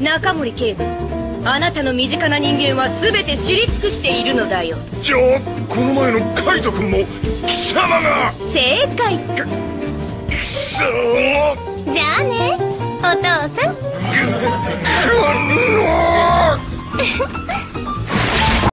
中森警部あなたの身近な人間は全て知り尽くしているのだよ。じゃあこの前のカイト君も貴様が。正解くそーじゃあね。